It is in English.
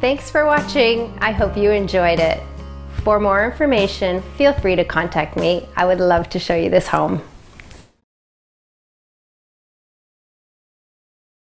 Thanks for watching. I hope you enjoyed it. For more information, feel free to contact me. I would love to show you this home.